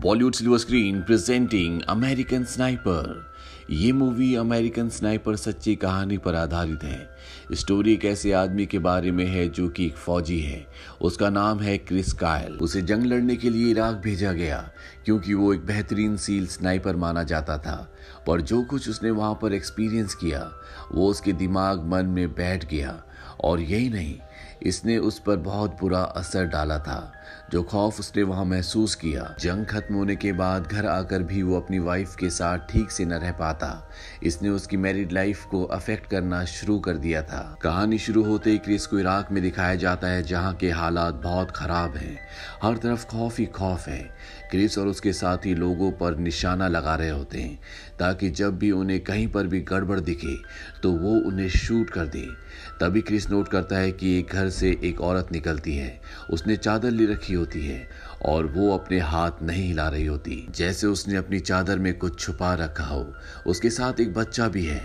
Bollywood silver screen presenting American Sniper ये movie American Sniper सच्ची कहानी पर आधारित है। स्टोरी एक ऐसे आदमी के बारे में है जो कि एक फौजी है। उसका नाम है क्रिस कायल उसे जंग लड़ने के लिए इराक भेजा गया, क्योंकि वो एक बेहतरीन सील स्नाइपर माना जाता था। पर जो कुछ उसने वहाँ पर एक्सपीरियंस किया, वो उसके दिमाग, मन में बैठ गया। और यही नहीं इसने उस पर बहुत बुरा असर डाला था। जो खौफ उसने वहाँ महसूस किया। जंग खत्म होने के बाद घर आकर भी वो अपनी वाइफ के साथ ठीक से न रह पाता। इसने उसकी मैरिड लाइफ को अफेक्ट करना शुरू कर दिया था। कहानी शुरू होते ही क्रिस को इराक में दिखाया जाता है, जहाँ के हालात बहुत खराब हैं। हर तरफ़ खौफ ही खौफ है। क्रिस और उसके साथी लोगों पर निशाना लगा रहे होते हैं, ताकि जब भी उन्हें कहीं पर भी गड़बड़ दिखे तो वो उन्हें शूट कर दे। तभी क्रिस नोट करता है कि एक घर से एक औरत निकलती है। उसने चादर ले रखी होती है और वो अपने हाथ नहीं हिला रही होती। जैसे उसने अपनी चादर में कुछ छुपा रखा हो, उसके साथ एक बच्चा भी है।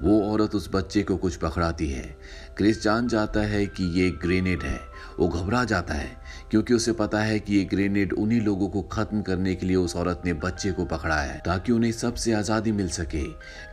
वो औरत उस बच्चे को कुछ पकड़ाती है। क्रिस जान जाता है कि ये ग्रेनेड है। वो घबरा जाता है, क्योंकि उसे पता है कि ये ग्रेनेड उन्हीं लोगों को खत्म करने के लिए उस औरत ने बच्चे को पकड़ा है, ताकि उन्हें सबसे आज़ादी मिल सके।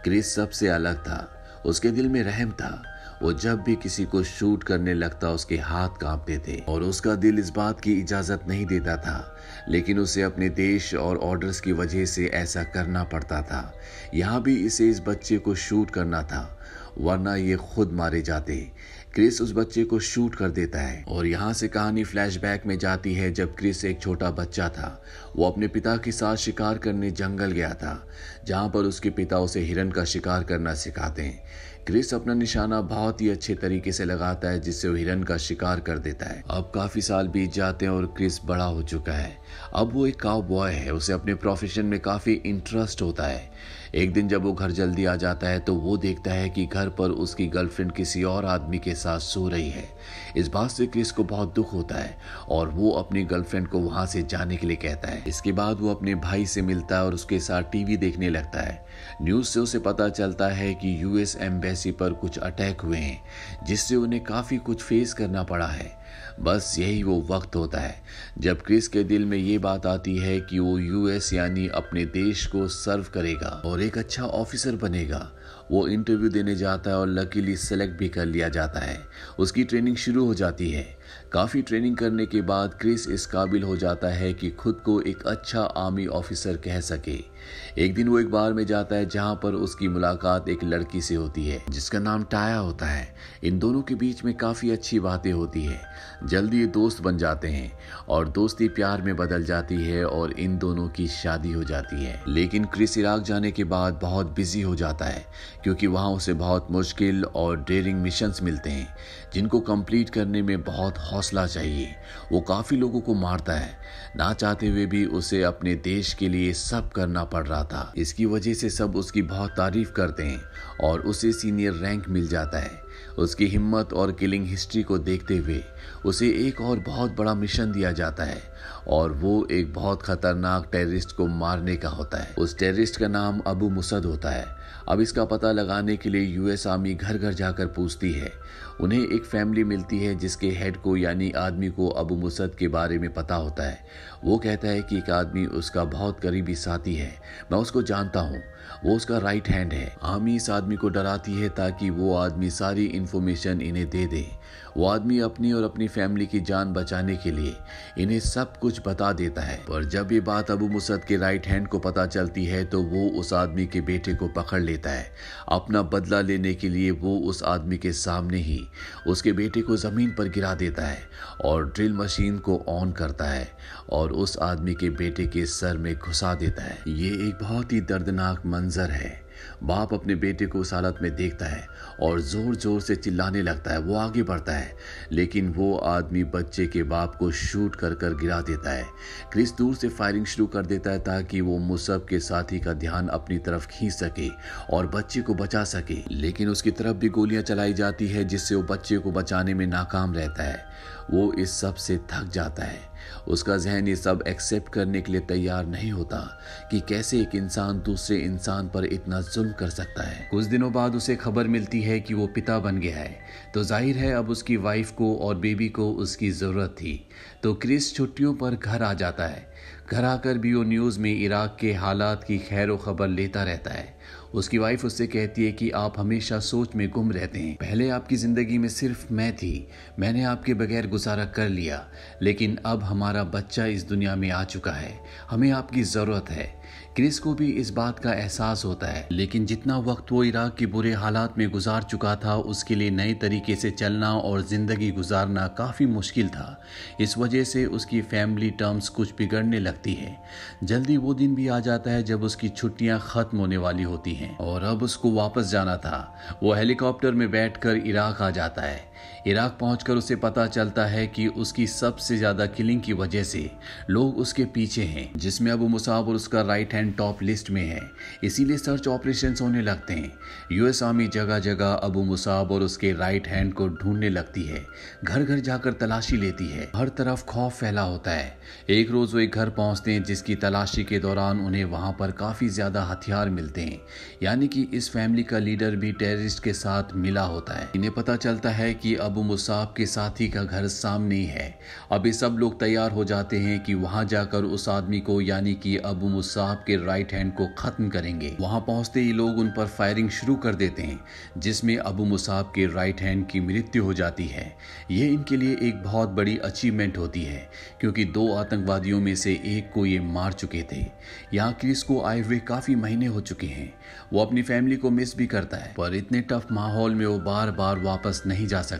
क्रिस सबसे अलग था। उसके दिल में रहम था। वो जब भी किसी को शूट करने लगता, उसके हाथ कांपते थे और उसका दिल इस बात की इजाज़त नहीं देता था। लेकिन उसे अपने देश और ऑर्डर्स की वजह से ऐसा करना पड़ता था। यहाँ भी इसे इस बच्चे को शूट करना था, वरना ये खुद मारे जाते। क्रिस उस बच्चे को शूट कर देता है। और यहाँ से कहानी फ्लैशबैक में जाती है, जब क्रिस एक छोटा बच्चा था। वो अपने पिता के साथ शिकार करने जंगल गया था, जहाँ पर उसके पिता उसे हिरन का शिकार करना सिखाते हैं। क्रिस अपना निशाना बहुत ही अच्छे तरीके से लगाता है, जिससे वो हिरन का शिकार कर देता है। अब काफ़ी साल बीत जाते हैं और क्रिस बड़ा हो चुका है। अब वो एक काउ बॉय है, उसे अपने प्रोफेशन में काफ़ी इंटरेस्ट होता है। एक दिन जब वो घर जल्दी आ जाता है तो वो देखता है कि घर पर उसकी गर्लफ्रेंड किसी और आदमी के साथ सो रही है। इस बात से क्रिस को बहुत दुख होता है और वो अपनी गर्लफ्रेंड को वहाँ से जाने के लिए कहता है। इसके बाद वो अपने भाई से मिलता है और उसके साथ टीवी देखने लगता है। न्यूज़ से उसे पता चलता है कि यूएस एम्बेसी पर कुछ अटैक हुए हैं, जिससे उन्हें काफ़ी कुछ फेस करना पड़ा है। बस यही वो वक्त होता है, जब क्रिस के दिल में ये बात आती है कि वो यूएस यानी अपने देश को सर्व करेगा और एक अच्छा ऑफिसर बनेगा। वो इंटरव्यू देने जाता है और लकीली सेलेक्ट भी कर लिया जाता है। उसकी ट्रेनिंग शुरू हो जाती है। काफ़ी ट्रेनिंग करने के बाद क्रिस इस काबिल हो जाता है कि खुद को एक अच्छा आर्मी ऑफिसर कह सके। एक दिन वो एक बार में जाता है जहाँ पर उसकी मुलाकात एक लड़की से होती है, जिसका नाम टाया होता है। इन दोनों के बीच में काफ़ी अच्छी बातें होती है। जल्दी ये दोस्त बन जाते हैं और दोस्ती प्यार में बदल जाती है और इन दोनों की शादी हो जाती है। लेकिन क्रिस इराक जाने के बाद बहुत बिज़ी हो जाता है, क्योंकि वहाँ उसे बहुत मुश्किल और डेयरिंग मिशन मिलते हैं। जिनको कंप्लीट करने में बहुत हौसला चाहिए, वो काफ़ी लोगों को मारता है। ना चाहते हुए भी उसे अपने देश के लिए सब करना पड़ रहा था। इसकी वजह से सब उसकी बहुत तारीफ़ करते हैं और उसे सीनियर रैंक मिल जाता है। उसकी हिम्मत और किलिंग हिस्ट्री को देखते हुए उसे एक और बहुत बड़ा मिशन दिया जाता है, और वो एक बहुत खतरनाक टेररिस्ट को मारने का होता है। उस टेररिस्ट का नाम अबू मुसद होता है। अब इसका पता लगाने के लिए यूएस आर्मी घर घर जाकर पूछती है। उन्हें एक फैमिली मिलती है जिसके हेड को यानी आदमी को अबू मुसद के बारे में पता होता है। वो कहता है कि एक आदमी उसका बहुत करीबी साथी है। मैं उसको जानता हूँ। वो उसका राइट हैंड है। आमी इस आदमी को डराती है ताकि वो आदमी सारी इन्फॉर्मेशन इन्हें दे दे। वो आदमी अपनी और अपनी फैमिली की जान बचाने के लिए इन्हें सब कुछ बता देता है। पर जब ये बात अबू मुसद के राइट हैंड को पता चलती है तो वो उस आदमी के बेटे को पकड़ लेता है। अपना बदला लेने के लिए वो उस आदमी के सामने ही उसके बेटे को ज़मीन पर गिरा देता है और ड्रिल मशीन को ऑन करता है और उस आदमी के बेटे के सर में घुसा देता है। ये एक बहुत ही दर्दनाक मंजर है। बाप अपने बेटे को उस हालत में देखता है और ज़ोर ज़ोर से चिल्लाने लगता है, वो आगे बढ़ता है। लेकिन वो आदमी बच्चे के बाप को शूट कर कर गिरा देता है। क्रिस दूर से फायरिंग शुरू कर देता है ताकि वो मुसब के साथी का ध्यान अपनी तरफ़ खींच सके और बच्चे को बचा सके। लेकिन उसकी तरफ़ भी गोलियाँ चलाई जाती है, जिससे वो बच्चे को बचाने में नाकाम रहता है। वो इस सबसे थक जाता है। उसका जहन ये सब एक्सेप्ट करने के लिए तैयार नहीं होता कि कैसे एक इंसान दूसरे इंसान पर इतना जुल्म कर सकता है। कुछ दिनों बाद उसे खबर मिलती है कि वो पिता बन गया है। तो ज़ाहिर है अब उसकी वाइफ को और बेबी को उसकी ज़रूरत थी। तो क्रिस छुट्टियों पर घर आ जाता है। घर आकर भी वो न्यूज़ में इराक के हालात की खैर खबर लेता रहता है। उसकी वाइफ उससे कहती है कि आप हमेशा सोच में गुम रहते हैं। पहले आपकी ज़िंदगी में सिर्फ़ मैं थी। मैंने आपके बगैर गुजारा कर लिया। लेकिन अब हमारा बच्चा इस दुनिया में आ चुका है। हमें आपकी ज़रूरत है। क्रिस को भी इस बात का एहसास होता है। लेकिन जितना वक्त वो इराक के बुरे हालात में गुजार चुका था, उसके लिए नए तरीके से चलना और ज़िंदगी गुजारना काफ़ी मुश्किल था। इस वजह से उसकी फैमिली टर्म्स कुछ बिगड़ने लगती है। जल्दी वो दिन भी आ जाता है जब उसकी छुट्टियाँ खत्म होने वाली होती हैं। और अब उसको वापस जाना था। वो हेलीकॉप्टर में बैठकर इराक आ जाता है। इराक पहुंचकर उसे पता चलता है कि उसकी सबसे ज़्यादा किलिंग की वजह से लोग उसके पीछे हैं, जिसमें अबू मुसाब और उसका राइट हैंड टॉप लिस्ट में है। इसीलिए सर्च ऑपरेशन होने लगते हैं। यूएस आर्मी जगह जगह अबू मुसाब और उसके राइट हैंड को ढूँढने लगती है। घर घर जाकर तलाशी लेती है। हर तरफ़ खौफ फैला होता है। एक रोज वो एक घर पहुँचते हैं, जिसकी तलाशी के दौरान उन्हें वहाँ पर काफ़ी ज़्यादा हथियार मिलते हैं। यानी कि इस फैमिली का लीडर भी टेररिस्ट के साथ मिला होता है। इन्हें पता चलता है कि अबू मुसाब के साथी का घर सामने ही। है अभी सब लोग तैयार हो जाते हैं कि वहाँ जाकर उस आदमी को, यानी कि अबू मुसाब के राइट हैंड को खत्म करेंगे। वहाँ पहुँचते ही लोग उन पर फायरिंग शुरू कर देते हैं, जिसमें अबू मुसाब के राइट हैंड की मृत्यु हो जाती है। ये इनके लिए एक बहुत बड़ी अचीवमेंट होती है, क्योंकि दो आतंकवादियों में से एक को ये मार चुके थे। यहाँ क्रिस को आए हुए काफ़ी महीने हो चुके हैं। वो अपनी फैमिली को मिस भी करता है, पर इतने टफ माहौल में वो बार बार वापस नहीं जा सकता।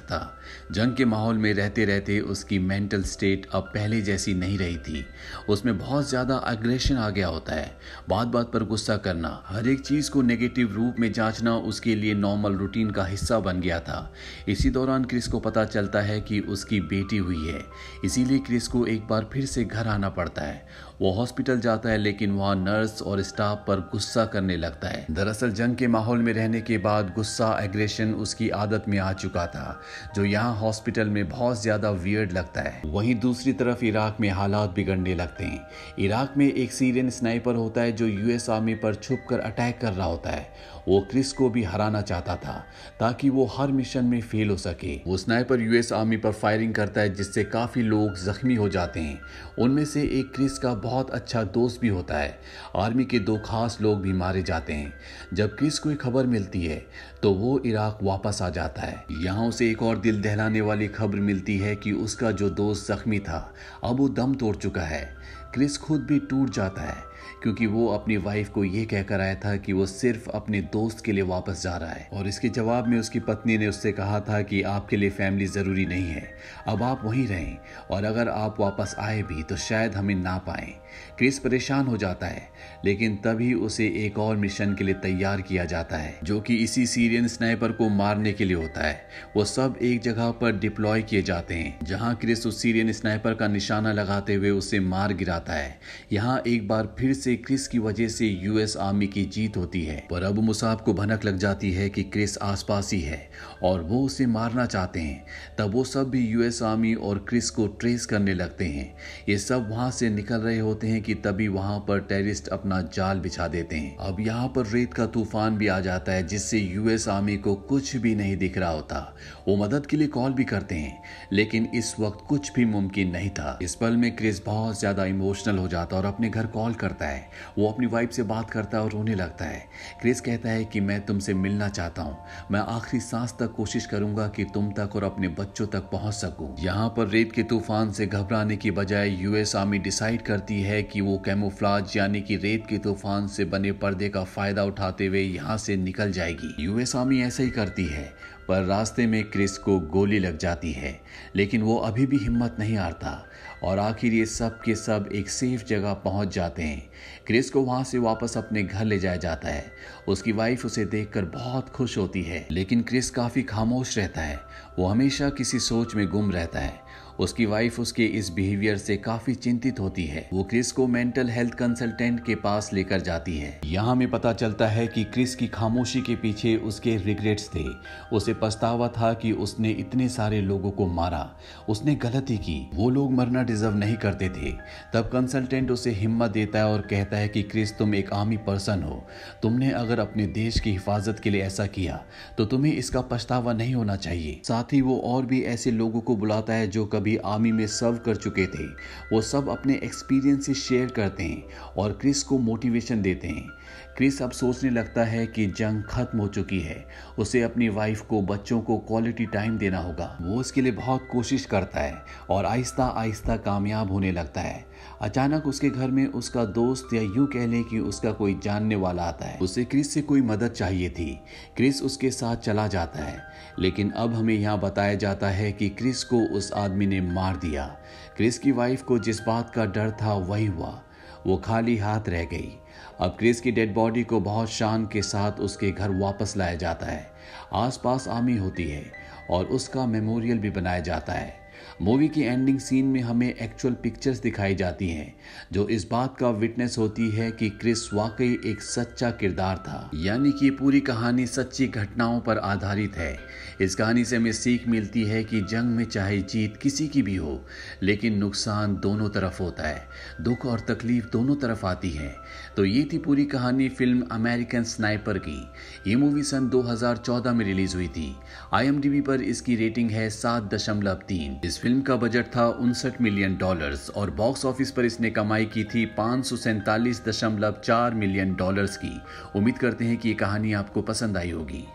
जंग के माहौल में रहते रहते उसकी मेंटल स्टेट अब पहले जैसी नहीं रही थी। उसमें बहुत ज़्यादा अग्रेशन आ गया होता है। बात बात पर गुस्सा करना, हर एक चीज़ को नेगेटिव रूप में जांचना उसके लिए नॉर्मल रूटीन का हिस्सा बन गया था। इसी दौरान क्रिस को पता चलता है कि उसकी बेटी हुई है। इसीलिए क्रिस को एक बार फिर से घर आना पड़ता है। वो हॉस्पिटल जाता है, लेकिन वहाँ नर्स और स्टाफ पर गुस्सा करने लगता है। दरअसल, जंग के माहौल में रहने के बाद गुस्सा, एग्रेशन उसकी आदत में आ चुका था, जो यहाँ हॉस्पिटल में बहुत ज़्यादा वियर्ड लगता है। वहीं दूसरी तरफ़ इराक में हालात बिगड़ने लगते हैं। इराक में एक सीरियन स्नाइपर होता है, जो यूएस आर्मी पर छुप कर अटैक कर रहा होता है वो क्रिस को भी हराना चाहता था, ताकि वो हर मिशन में फेल हो सके। वो स्नाइपर यूएस आर्मी पर फायरिंग करता है, जिससे काफ़ी लोग जख्मी हो जाते हैं। उनमें से एक क्रिस का बहुत अच्छा दोस्त भी होता है। आर्मी के दो खास लोग भी मारे जाते हैं। जब क्रिस को खबर मिलती है तो वो इराक वापस आ जाता है। यहाँ उसे एक और दिल दहलाने वाली खबर मिलती है कि उसका जो दोस्त जख्मी था, अब वो दम तोड़ चुका है। क्रिस खुद भी टूट जाता है। क्योंकि वो अपनी वाइफ को ये कहकर आया था कि वो सिर्फ़ अपने दोस्त के लिए वापस जा रहा है। और इसके जवाब में उसकी पत्नी ने उससे कहा था कि आपके लिए फैमिली ज़रूरी नहीं है। अब आप वहीं रहें और अगर आप वापस आए भी तो शायद हमें ना पाए। क्रिस परेशान हो जाता है, लेकिन तभी उसे एक और मिशन के लिए तैयार किया जाता है, जो कि इसी सीरियन स्नाइपर को मारने के लिए होता है। वो सब एक जगह पर डिप्लॉय किए जाते हैं, जहाँ क्रिस उस सीरियन स्नाइपर का निशाना लगाते हुए उसे मार गिराता है। यहाँ एक बार फिर से क्रिस की वजह से यूएस आर्मी की जीत होती है। पर अब मुसाब को भनक लग जाती है कि क्रिस आसपास ही है और वो उसे मारना चाहते हैं। तब वो सब भी यूएस आर्मी और क्रिस को ट्रेस करने लगते हैं। ये सब वहाँ से निकल रहे होते हैं कि तभी वहाँ पर टेररिस्ट अपना जाल बिछा देते हैं। अब यहाँ पर रेत का तूफ़ान भी आ जाता है, जिससे यूएस आर्मी को कुछ भी नहीं दिख रहा होता। वो मदद के लिए कॉल भी करते हैं, लेकिन इस वक्त कुछ भी मुमकिन नहीं था। इस पल में क्रिस बहुत ज़्यादा इमोशनल हो जाता और अपने घर कॉल करता है। वो अपनी वाइफ से बात करता है और रोने लगता है। क्रिस कहता है कि मैं तुमसे मिलना चाहता हूँ। मैं आखिरी सांस तक कोशिश करूँगा कि तुम तक और अपने बच्चों तक पहुँच सकूँ। यहाँ पर रेत के तूफ़ान से घबराने की बजाय यूएस आर्मी डिसाइड करती है कि वो कैमोफ्लाज, यानी कि रेत के तूफ़ान से बने पर्दे का फ़ायदा उठाते हुए यहाँ से निकल जाएगी। यूएस आर्मी ऐसा ही करती है, पर रास्ते में क्रिस को गोली लग जाती है, लेकिन वो अभी भी हिम्मत नहीं हारता। और आखिर ये सब के सब एक सेफ़ जगह पहुँच जाते हैं। क्रिस को वहाँ से वापस अपने घर ले जाया जाता है। उसकी वाइफ उसे देखकर बहुत खुश होती है। लेकिन क्रिस काफ़ी खामोश रहता है। वो हमेशा किसी सोच में गुम रहता है। उसकी वाइफ उसके इस बिहेवियर से काफ़ी चिंतित होती है। वो क्रिस को मेंटल हेल्थ कंसल्टेंट के पास लेकर जाती है। यहाँ में पता चलता है कि क्रिस की खामोशी के पीछे उसके रिग्रेट्स थे। उसे पछतावा था कि उसने इतने सारे लोगों को मारा। उसने गलती की। वो लोग मरना डिजर्व नहीं करते थे। तब कंसल्टेंट उसे हिम्मत देता है और कहता है कि क्रिस तुम एक आर्मी पर्सन हो। तुमने अगर अपने देश की हिफाजत के लिए ऐसा किया तो तुम्हें इसका पछतावा नहीं होना चाहिए। साथ ही वो और भी ऐसे लोगों को बुलाता है जो कभी कभी आर्मी में सर्व कर चुके थे। वो सब अपने एक्सपीरियंस शेयर करते हैं और क्रिस को मोटिवेशन देते हैं। क्रिस अब सोचने लगता है कि जंग खत्म हो चुकी है। उसे अपनी वाइफ को, बच्चों को क्वालिटी टाइम देना होगा। वो उसके लिए बहुत कोशिश करता है और आहिस्ता आहिस्ता कामयाब होने लगता है। अचानक उसके घर में उसका दोस्त या यूँ कह लें कि उसका कोई जानने वाला आता है। उसे क्रिस से कोई मदद चाहिए थी। क्रिस उसके साथ चला जाता है। लेकिन अब हमें यहाँ बताया जाता है कि क्रिस को उस आदमी ने मार दिया। क्रिस की वाइफ को जिस बात का डर था वही हुआ। वो खाली हाथ रह गई। अब क्रिस की डेड बॉडी को बहुत शान के साथ उसके घर वापस लाया जाता है। आसपास आमी होती है और उसका मेमोरियल भी बनाया जाता है। मूवी की एंडिंग सीन में हमें एक्चुअल पिक्चर्स दिखाई जाती हैं, जो इस बात का विटनेस होती है कि क्रिस वाकई एक सच्चा किरदार था। यानी कि पूरी कहानी सच्ची घटनाओं पर आधारित है। इस कहानी से हमें सीख मिलती है कि जंग में चाहे जीत किसी की भी हो, लेकिन नुकसान दोनों तरफ़ होता है। दुख और तकलीफ़ दोनों तरफ़ आती है। तो ये थी पूरी कहानी फ़िल्म अमेरिकन स्नाइपर की। ये मूवी सन 2014 में रिलीज़ हुई थी। आई पर इसकी रेटिंग है सात दशमलव तीन। इस फ़िल्म का बजट था उनसठ मिलियन डॉलर्स और बॉक्स ऑफ़िस पर इसने कमाई की थी पाँच मिलियन डॉलर्स की। उम्मीद करते हैं कि ये कहानी आपको पसंद आई होगी।